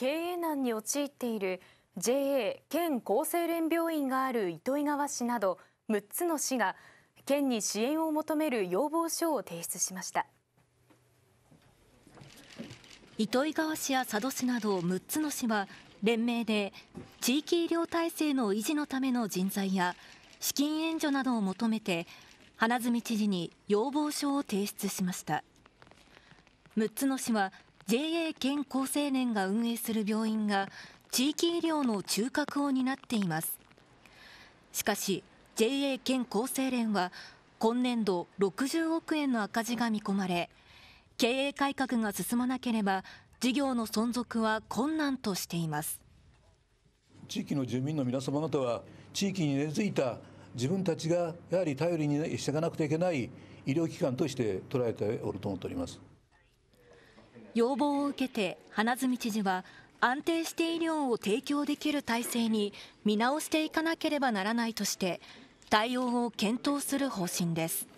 経営難に陥っている JA 県厚生連病院がある糸魚川市など6つの市が県に支援を求める要望書を提出しました。糸魚川市や佐渡市など6つの市は連名で地域医療体制の維持のための人材や資金援助などを求めて花角知事に要望書を提出しました。6つの市は JA 県厚生年が運営する病院が地域医療の中核を担っています。しかし JA 県厚生連は今年度60億円の赤字が見込まれ経営改革が進まなければ事業の存続は困難としています。地域の住民の皆様方は地域に根付いた自分たちがやはり頼りにしていかなくてはいけない医療機関として捉えておると思っております。要望を受けて花角知事は安定して医療を提供できる体制に見直していかなければならないとして対応を検討する方針です。